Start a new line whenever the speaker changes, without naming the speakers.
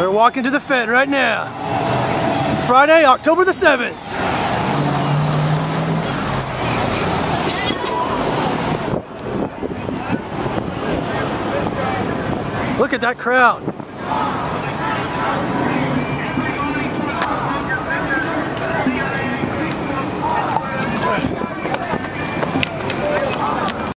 We're walking to the Fed right now. Friday, October the 7th. Look at that crowd.